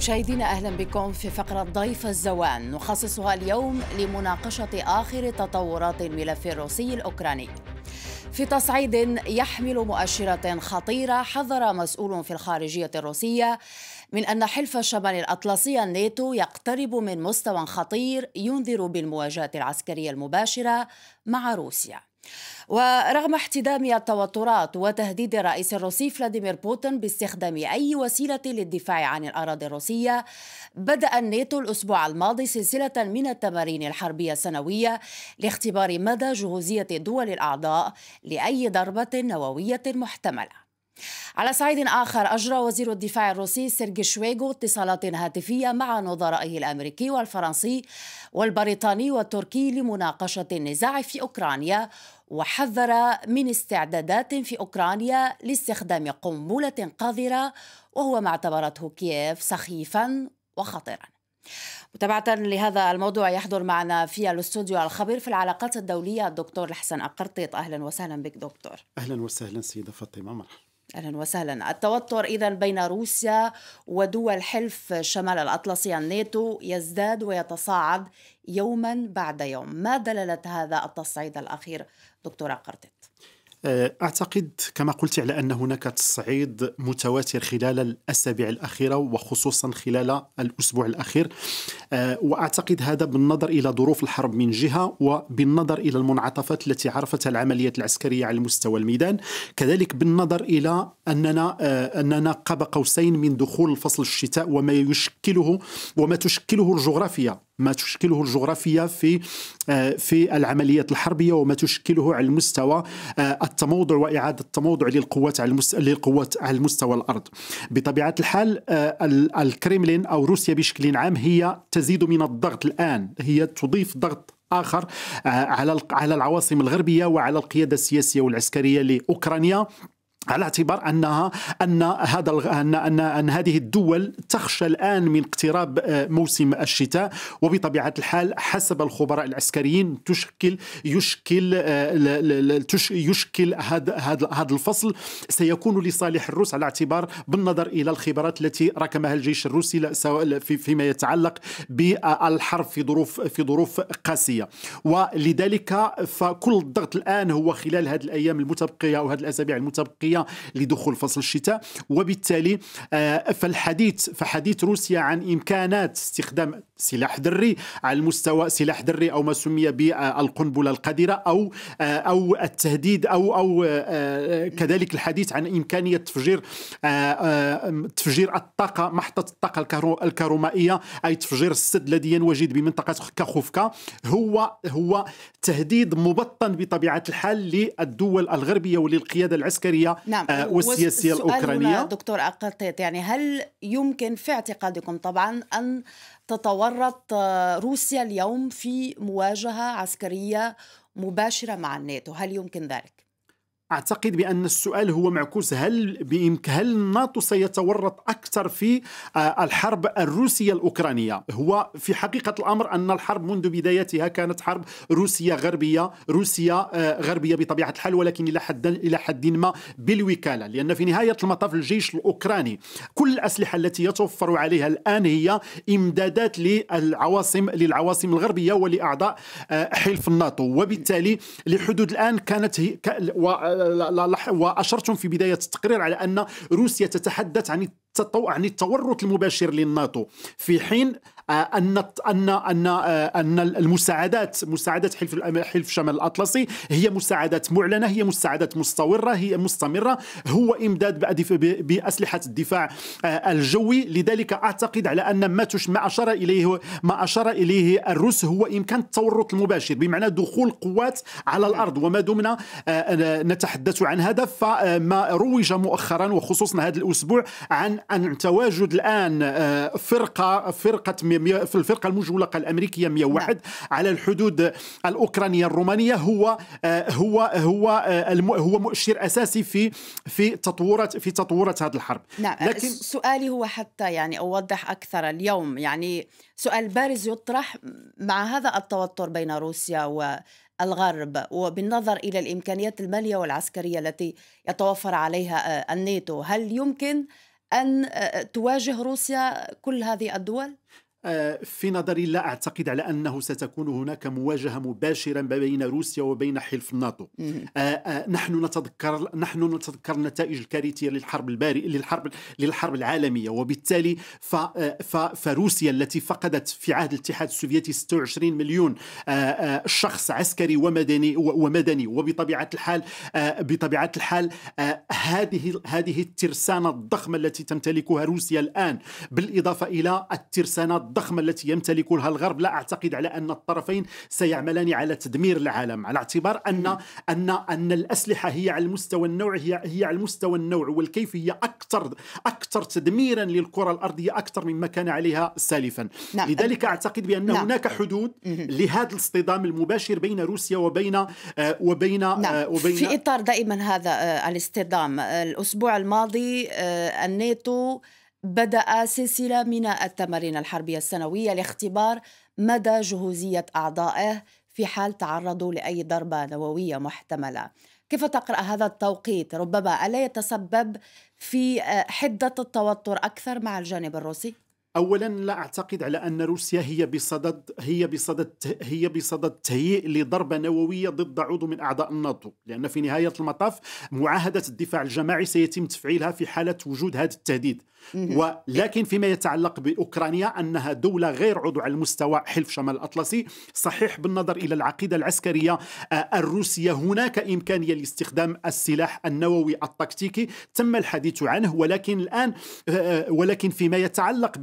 مشاهدينا أهلا بكم في فقرة ضيف الزوان نخصصها اليوم لمناقشة آخر تطورات الملف الروسي الأوكراني. في تصعيد يحمل مؤشرات خطيرة حذر مسؤول في الخارجية الروسية من أن حلف الشمال الأطلسي الناتو يقترب من مستوى خطير ينذر بالمواجهة العسكرية المباشرة مع روسيا. ورغم احتدام التوترات وتهديد الرئيس الروسي فلاديمير بوتين باستخدام أي وسيلة للدفاع عن الأراضي الروسية بدأ الناتو الأسبوع الماضي سلسلة من التمارين الحربية السنوية لاختبار مدى جهوزية الدول الأعضاء لأي ضربة نووية محتملة. على صعيد آخر أجرى وزير الدفاع الروسي سيرجي شويغو اتصالات هاتفية مع نظرائه الأمريكي والفرنسي والبريطاني والتركي لمناقشة النزاع في أوكرانيا وحذر من استعدادات في أوكرانيا لاستخدام قنبلة قذرة وهو ما اعتبرته كييف سخيفا وخطرا متابعة لهذا الموضوع يحضر معنا في الاستوديو الخبير في العلاقات الدولية الدكتور الحسن أقرطيط. أهلا وسهلا بك دكتور. أهلا وسهلا سيدة فاطمة مرحبا. أهلا وسهلا. التوتر اذا بين روسيا ودول حلف شمال الأطلسي الناتو يزداد ويتصاعد يوما بعد يوم. ما دلالة هذا التصعيد الأخير؟ دكتورة قرتت آه، أعتقد كما قلت على أن هناك تصعيد متواتر خلال الأسابيع الأخيرة وخصوصا خلال الأسبوع الأخير. آه، وأعتقد هذا بالنظر إلى ظروف الحرب من جهة وبالنظر إلى المنعطفات التي عرفتها العمليات العسكرية على مستوى الميدان. كذلك بالنظر إلى أننا آه، أننا قاب قوسين من دخول فصل الشتاء وما يشكله وما تشكله الجغرافيا. ما تشكله الجغرافيا في آه، في العمليات الحربية وما تشكله على المستوى آه، التموضع وإعادة التموضع للقوات على للقوات على المستوى الأرض. بطبيعة الحال آه، الكريملين أو روسيا بشكل عام هي تزيد من الضغط الآن. هي تضيف ضغط آخر على على العواصم الغربية وعلى القيادة السياسية والعسكرية لأوكرانيا. على اعتبار انها أن هذا ان ان أن هذه الدول تخشى الآن من اقتراب آه، موسم الشتاء وبطبيعة الحال حسب الخبراء العسكريين تشكل يشكل آه، يشكل هذا هذا هذا الفصل. سيكون لصالح الروس على اعتبار بالنظر إلى الخبرات التي ركمها الجيش الروسي فيما يتعلق بالحرب في ظروف في ظروف قاسية. ولذلك فكل الضغط الآن هو خلال هذه الأيام المتبقية أو هذه الأسابيع المتبقية لدخول فصل الشتاء وبالتالي آه، فالحديث فحديث روسيا عن إمكانات استخدام سلاح ذري على المستوى سلاح ذري أو ما سمي بالقنبلة القذره أو آه، أو التهديد أو أو آه، كذلك الحديث عن إمكانية تفجير تفجير الطاقة محطة الطاقة الكهرومائية أي تفجير السد الذي ينوجد بمنطقة كاخوفكا هو هو تهديد مبطن بطبيعة الحال للدول الغربية وللقيادة العسكرية نعم. آه، والسياسية الأوكرانية. دكتور اقطيت يعني هل يمكن في اعتقادكم طبعا أن تتورط آه، روسيا اليوم في مواجهة عسكرية مباشرة مع الناتو؟ هل يمكن ذلك؟ أعتقد بأن السؤال هو معكوس. هل بامكان هل الناتو سيتورط أكثر في آه، الحرب الروسية الأوكرانية؟ هو في حقيقة الأمر أن الحرب منذ بدايتها كانت حرب روسية غربية روسيا آه، غربية بطبيعة الحال ولكن إلى حد إلى حد ما بالوكالة. لأن في نهاية المطاف الجيش الأوكراني كل الأسلحة التي يتوفر عليها الآن هي إمدادات للعواصم للعواصم الغربية ولأعضاء آه، حلف الناتو. وبالتالي لحدود الآن كانت هي واشرتم في بدايه التقرير على ان روسيا تتحدث عن عن التورط المباشر للناتو في حين آه، أن ان أن آه، أن المساعدات مساعدات حلف حلف شمال الأطلسي هي مساعدات معلنة هي مساعدات مستمره هي مستمرة هو إمداد بأسلحة الدفاع آه، الجوي. لذلك أعتقد على أن ما ما أشار إليه ما أشار إليه الروس هو امكان التورط المباشر بمعنى دخول قوات على الأرض. وما دمنا نتحدث عن هذا فما روج مؤخرا وخصوصا هذا الأسبوع عن عن تواجد الآن فرقة فرقة في الفرقة المجولقه الأمريكية 101 نعم. على الحدود الأوكرانية الرومانية. هو آه، هو هو آه، هو مؤشر أساسي في في تطورات في تطورات هذه الحرب. نعم لكن سؤالي هو حتى يعني أوضح أكثر اليوم. يعني سؤال بارز يطرح مع هذا التوتر بين روسيا والغرب وبالنظر إلى الإمكانيات المالية والعسكرية التي يتوفر عليها آه، الناتو هل يمكن أن تواجه روسيا كل هذه الدول؟ آه، في نظري لا أعتقد على أنه ستكون هناك مواجهة مباشرة ما بين روسيا وبين حلف الناتو. آه، آه، نحن نتذكر نحن نتذكر النتائج الكارثية للحرب الباري للحرب للحرب العالمية. وبالتالي ف فروسيا التي فقدت في عهد الاتحاد السوفيتي 26 مليون شخص عسكري ومدني ومدني. وبطبيعة الحال بطبيعة الحال هذه هذه الترسانة الضخمة التي تمتلكها روسيا الآن بالإضافة إلى الترسانة الضخمة التي يمتلكها الغرب لا أعتقد على أن الطرفين سيعملان على تدمير العالم على اعتبار أن أن أن الأسلحة هي على المستوى النوع هي هي على المستوى النوع والكيفية أكثر أكثر تدميرا للكرة الأرضية أكثر مما كان عليها سالفا نعم. لذلك أعتقد بأن نعم. هناك حدود لهذا الاصطدام المباشر بين روسيا وبين آه وبين نعم. آه وبين في إطار دائما هذا آه الاصطدام الأسبوع الماضي الناتو بدأ سلسلة من التمارين الحربية السنوية لاختبار مدى جهوزية أعضائه في حال تعرضوا لأي ضربة نووية محتملة كيف تقرأ هذا التوقيت ربما ألا يتسبب في حدة التوتر أكثر مع الجانب الروسي؟ اولا لا أعتقد على أن روسيا هي بصدد هي بصدد هي بصدد تهيئ لضربة نووية ضد عضو من أعضاء الناتو لأن في نهاية المطاف معاهدة الدفاع الجماعي سيتم تفعيلها في حالة وجود هذا التهديد. ولكن فيما يتعلق بأوكرانيا أنها دولة غير عضو على المستوى حلف شمال الأطلسي صحيح بالنظر إلى العقيدة العسكرية آه، الروسية هناك إمكانية لاستخدام السلاح النووي التكتيكي تم الحديث عنه ولكن الآن آه، ولكن فيما يتعلق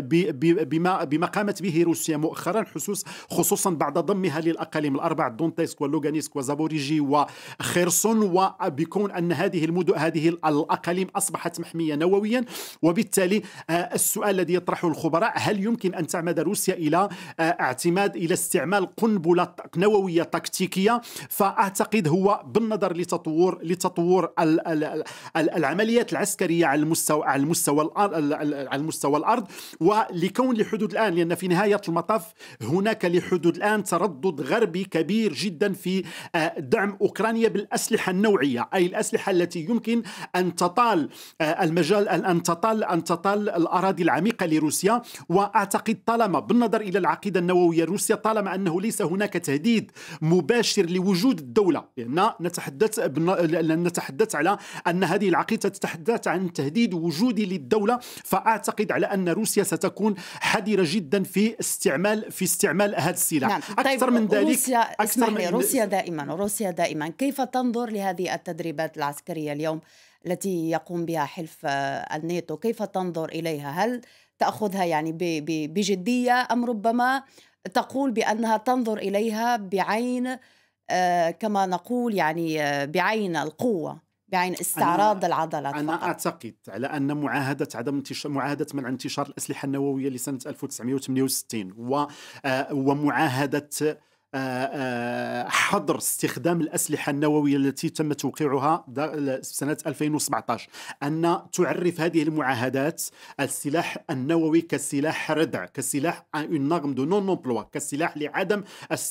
بما بما قامت به روسيا مؤخرا خصوص خصوصا بعد ضمها للأقاليم الاربع دونتسك ولوغانيسك وزابوريجي وخيرسون وبكون أن هذه المدن هذه الأقاليم أصبحت محمية نوويا. وبالتالي آه، السؤال الذي يطرحه الخبراء هل يمكن أن تعمد روسيا إلى آه، اعتماد إلى استعمال قنبلة نووية تكتيكية؟ فأعتقد هو بالنظر لتطور لتطور العمليات العسكرية على المستوى على المستوى على المستوى الأرض ولكون لحدود الآن لأن في نهاية المطاف هناك لحدود الآن تردد غربي كبير جدا في آه، دعم أوكرانيا بالأسلحة النوعية أي الأسلحة التي يمكن أن تطال المجال أن تطال أن تطال الأراضي العميقة لروسيا. وأعتقد طالما بالنظر إلى العقيدة النووية الروسية طالما أنه ليس هناك تهديد مباشر لوجود الدولة. لأن نتحدث نتحدث على أن هذه العقيدة تتحدث عن تهديد وجودي للدولة. فأعتقد على أن روسيا ستكون حذرة جدا في استعمال في استعمال هذا السلاح. نعم. أكثر طيب من ذلك روسيا أكثر من روسيا دائما روسيا دائما. كيف تنظر لهذه التدريبات العسكرية اليوم التي يقوم بها حلف آه، الناتو؟ كيف تنظر إليها؟ هل تأخذها يعني بجدية أم ربما تقول بأنها تنظر إليها بعين آه، كما نقول يعني آه، بعين القوة؟ بعين استعراض أنا العضلات أنا فقط. أعتقد على أن معاهدة عدم انتشار معاهدة منع انتشار الأسلحة النووية لسنة 1968 و ومعاهدة آه، آه، حظر استخدام الأسلحة النووية التي تم توقيعها سنة 2017 أن تعرف هذه المعاهدات السلاح النووي كسلاح ردع كسلاح نغم دو نون كسلاح لعدم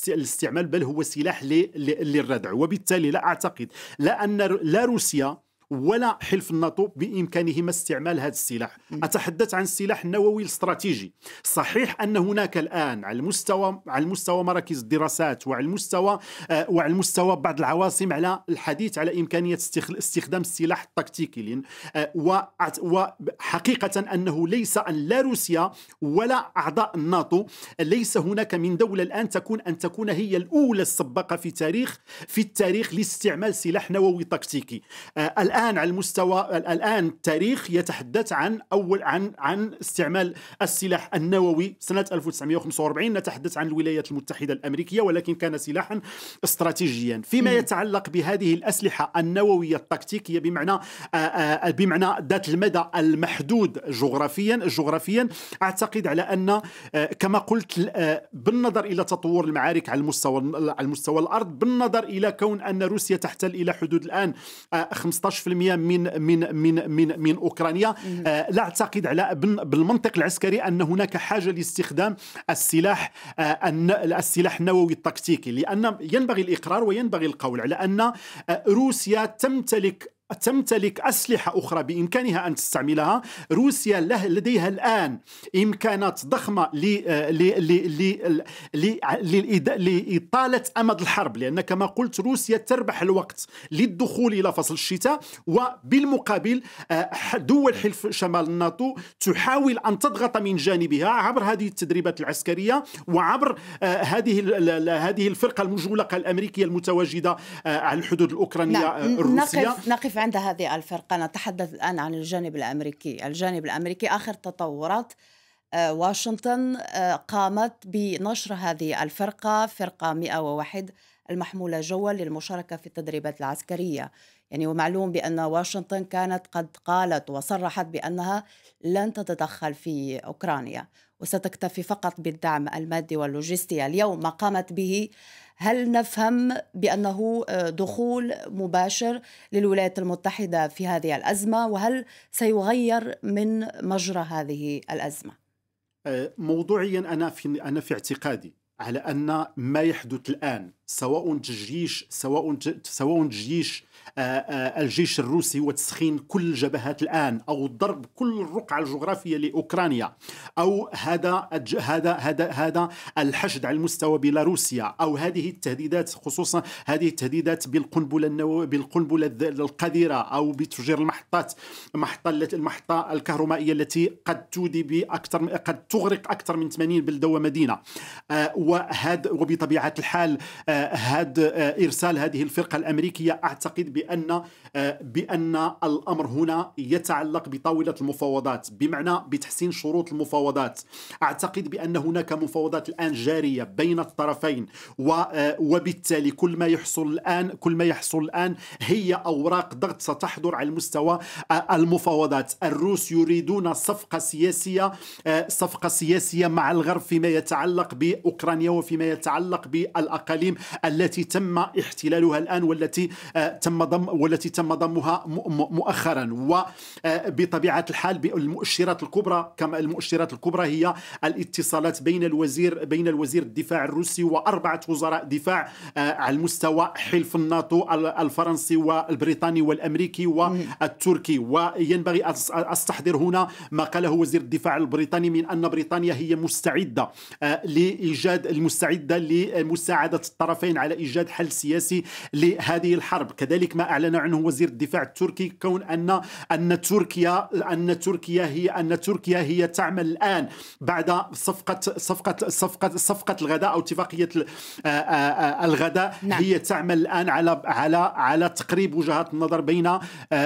الاستعمال بل هو سلاح للردع. وبالتالي لا أعتقد لا أن لا روسيا ولا حلف الناتو بإمكانهما استعمال هذا السلاح. أتحدث عن السلاح النووي الاستراتيجي صحيح أن هناك الآن على المستوى على المستوى مراكز الدراسات وعلى المستوى آه، وعلى المستوى بعض العواصم على الحديث على إمكانية استخدام السلاح التكتيكي. آه، وحقيقه أنه ليس أن لا روسيا ولا أعضاء الناتو ليس هناك من دولة الآن تكون أن تكون هي الأولى السباقة في تاريخ في التاريخ لاستعمال سلاح نووي تكتيكي. آه، الآن الآن على المستوى الآن التاريخ يتحدث عن أول عن عن استعمال السلاح النووي سنة 1945 نتحدث عن الولايات المتحدة الأمريكية ولكن كان سلاحا استراتيجيا. فيما يتعلق بهذه الأسلحة النووية التكتيكية بمعنى بمعنى ذات المدى المحدود جغرافيا جغرافيا أعتقد على أن كما قلت بالنظر إلى تطور المعارك على المستوى على مستوى الأرض بالنظر إلى كون أن روسيا تحتل إلى حدود الآن 15 من من من من من أوكرانيا. آه، لا أعتقد على بالمنطق العسكري أن هناك حاجة لاستخدام السلاح آه، السلاح النووي التكتيكي لأن ينبغي الإقرار وينبغي القول على أن آه، روسيا تمتلك تمتلك أسلحة أخرى بإمكانها أن تستعملها روسيا له لديها الآن إمكانات ضخمة لإطالة أمد الحرب لأن كما قلت روسيا تربح الوقت للدخول إلى فصل الشتاء وبالمقابل آه، دول حلف شمال الناتو تحاول أن تضغط من جانبها عبر هذه التدريبات العسكرية وعبر آه، هذه هذه الفرقة المجولقة الأمريكية المتواجدة آه، على الحدود الأوكرانية نعم. الروسية نقف عند هذه الفرقة نتحدث الآن عن الجانب الأمريكي. الجانب الأمريكي آخر تطورات آه، واشنطن آه، قامت بنشر هذه الفرقة فرقة 101 المحمولة جوا للمشاركة في التدريبات العسكرية. يعني ومعلوم بأن واشنطن كانت قد قالت وصرحت بأنها لن تتدخل في أوكرانيا وستكتفي فقط بالدعم المادي واللوجستي اليوم ما قامت به هل نفهم بأنه آه، دخول مباشر للولايات المتحدة في هذه الأزمة وهل سيغير من مجرى هذه الأزمة؟ آه، موضوعيا أنا في أنا في اعتقادي على أن ما يحدث الآن سواء الجيش سواء سواء الجيش آه، آه، الجيش الروسي وتسخين كل الجبهات الآن أو ضرب كل الرقعة الجغرافية لأوكرانيا أو هذا هذا هذا هذا الحشد على المستوى بيلاروسيا أو هذه التهديدات خصوصا هذه التهديدات بالقنبلة النوويه بالقنبلة القذرة أو بتفجير المحطات محطة المحطة الكهرومائية التي قد تودي بأكثر قد تغرق أكثر من 80 بلدة ومدينة. آه، وهذا وبطبيعة الحال هذا إرسال هذه الفرقة الأمريكية. أعتقد بأن بأن الأمر هنا يتعلق بطاولة المفاوضات بمعنى بتحسين شروط المفاوضات. أعتقد بأن هناك مفاوضات الآن جارية بين الطرفين وبالتالي كل ما يحصل الآن كل ما يحصل الآن هي أوراق ضغط ستحضر على المستوى المفاوضات. الروس يريدون صفقة سياسية صفقة سياسية مع الغرب فيما يتعلق بأوكرانيا وفيما يتعلق بالأقاليم. التي تم احتلالها الآن والتي تم ضم والتي تم ضمها مؤخرا. وبطبيعه الحال المؤشرات الكبرى كما المؤشرات الكبرى هي الاتصالات بين الوزير بين الوزير الدفاع الروسي وأربعة وزراء دفاع آه، على مستوى حلف الناتو الفرنسي والبريطاني والأمريكي والتركي وينبغي أستحضر هنا ما قاله وزير الدفاع البريطاني من أن بريطانيا هي مستعدة آه، لإيجاد المستعدة لمساعدة الطرفين على إيجاد حل سياسي لهذه الحرب كذلك ما أعلن عنه وزير الدفاع التركي كون ان أن تركيا أن تركيا هي أن تركيا هي تعمل الآن بعد صفقه صفقه صفقه صفقة الغداء آه، آه، الغداء نعم. هي تعمل الآن على على على تقريب وجهات النظر بين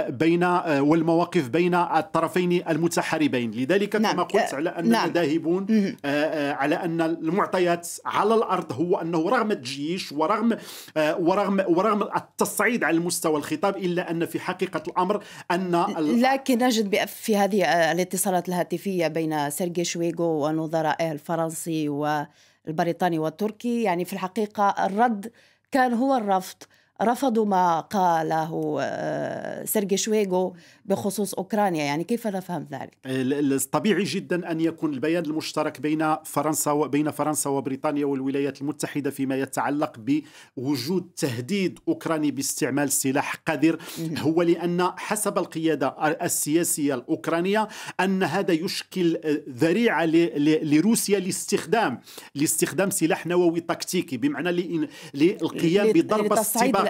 بين والمواقف بين الطرفين المتحاربين لذلك نعم. كما قلت على اننا نعم. ذاهبون على أن المعطيات على الأرض هو أنه رغم الجيش ورغم ورغم ورغم التصعيد على المستوى الخطاب إلا أن في حقيقة الأمر أن لكن نجد في هذه الاتصالات الهاتفية بين سيرجي شويغو ونظرائه الفرنسي والبريطاني والتركي يعني في الحقيقة الرد كان هو الرفض. رفضوا ما قاله آه، سيرجي شويغو بخصوص أوكرانيا. يعني كيف نفهم ذلك؟ طبيعي جدا أن يكون البيان المشترك بين فرنسا وبين فرنسا وبريطانيا والولايات المتحدة فيما يتعلق بوجود تهديد أوكراني باستعمال سلاح قذر. هو لأن حسب القيادة السياسية الأوكرانية أن هذا يشكل ذريعة لروسيا لاستخدام لاستخدام سلاح نووي تكتيكي. بمعنى للقيام بضربة استباقيه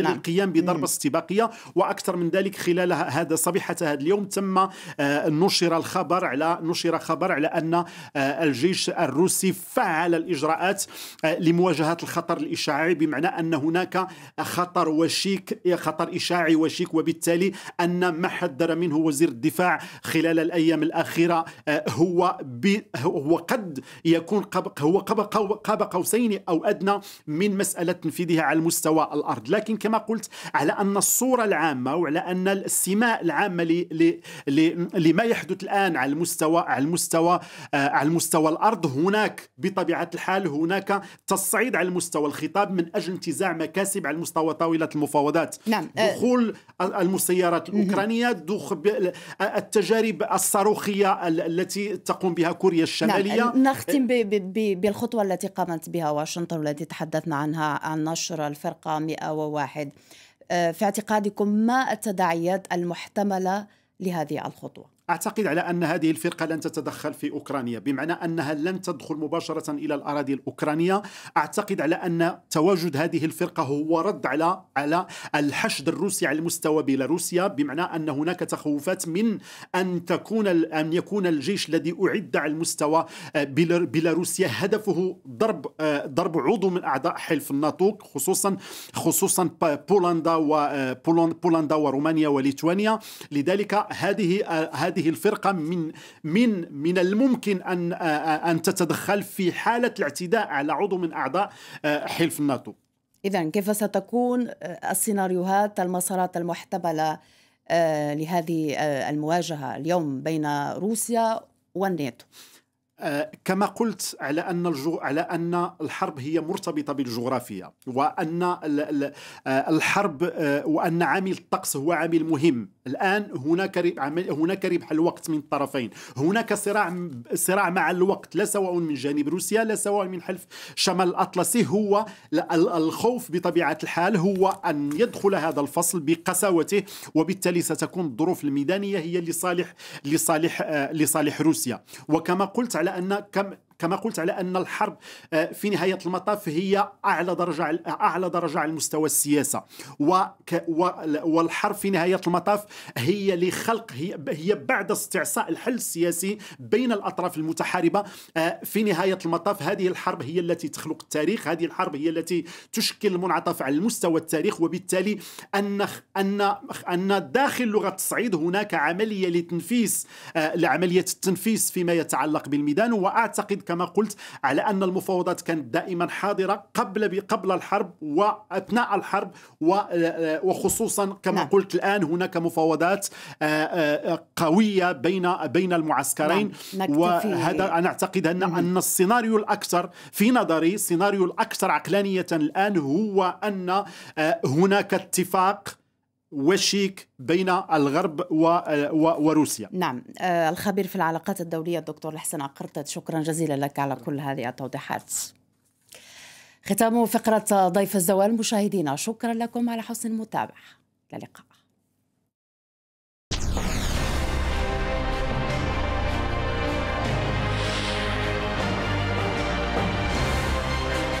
للقيام بضربة استباقية وأكثر من ذلك خلال هذا صبيحة هذا اليوم تم آه، نشر الخبر على نشر خبر على أن آه، الجيش الروسي فعل الإجراءات آه، لمواجهة الخطر الإشعاعي بمعنى أن هناك خطر وشيك خطر إشعاعي وشيك وبالتالي أن ما حذر منه وزير الدفاع خلال الأيام الأخيرة هو هو قد يكون هو قاب قوسين أو أدنى من مسألة تنفيذها على الأرض لكن كما قلت على أن الصورة العامة وعلى السياسة الانتماء العامة لما يحدث الآن على المستوى على المستوى آه، على المستوى الأرض هناك بطبيعة الحال هناك تصعيد على المستوى الخطاب من أجل انتزاع مكاسب على مستوى طاولة المفاوضات نعم. آه، دخول المسيرات الأوكرانية دخول التجارب الصاروخية التي تقوم بها كوريا الشمالية نعم. نختم بالخطوة التي قامت بها واشنطن والتي تحدثنا عنها عن نشر الفرقة 101 في اعتقادكم ما التداعيات المحتملة لهذه الخطوة؟ أعتقد على أن هذه الفرقة لن تتدخل في أوكرانيا بمعنى أنها لن تدخل مباشرة إلى الأراضي الأوكرانية. أعتقد على أن تواجد هذه الفرقة هو رد على على الحشد الروسي على مستوى بيلاروسيا بمعنى أن هناك تخوفات من أن تكون أن يكون الجيش الذي أعد على المستوى آه، بيلاروسيا هدفه ضرب آه، ضرب عضو من أعضاء حلف الناتو خصوصا خصوصا بولندا وبولندا ورومانيا وليتوانيا. لذلك هذه هذه هذه الفرقة من من من الممكن ان أن تتدخل في حالة الاعتداء على عضو من أعضاء حلف الناتو. اذا كيف ستكون السيناريوهات المسارات المحتملة لهذه المواجهة اليوم بين روسيا والناتو؟ آه، كما قلت على أن الجو... على أن الحرب هي مرتبطة بالجغرافيا وأن آه، الحرب آه، وأن عامل الطقس هو عامل مهم. الآن هناك هناك ربح الوقت من الطرفين. هناك صراع صراع مع الوقت لا سواء من جانب روسيا لا سواء من حلف شمال الأطلسي. هو الخوف بطبيعة الحال هو أن يدخل هذا الفصل بقساوته وبالتالي ستكون الظروف الميدانية هي لصالح لصالح لصالح روسيا. وكما قلت على ان كم كما قلت على أن الحرب آه، في نهاية المطاف هي أعلى درجة أعلى درجة على المستوى السياسة. والحرب في نهاية المطاف هي لخلق هي بعد استعصاء الحل السياسي بين الأطراف المتحاربة. آه، في نهاية المطاف هذه الحرب هي التي تخلق التاريخ هذه الحرب هي التي تشكل المنعطف على المستوى التاريخ. وبالتالي أن أن أن داخل لغة التصعيد هناك عملية لتنفيس آه، لعملية التنفيس فيما يتعلق بالميدان. وأعتقد كما قلت على أن المفاوضات كانت دائما حاضرة قبل قبل الحرب وأثناء الحرب وخصوصا كما نعم. قلت الآن هناك مفاوضات آه، آه، قوية بين بين المعسكرين نعم. وهذا أنا أعتقد أن أن السيناريو الأكثر في نظري السيناريو الأكثر عقلانية الآن هو أن آه، هناك اتفاق وشيك بين الغرب وروسيا. نعم آه، الخبير في العلاقات الدولية الدكتور الحسن عقرتت شكرا جزيلا لك على كل هذه التوضيحات. ختام فقرة ضيف الزوال مشاهدينا شكرا لكم على حسن المتابعة. إلى اللقاء.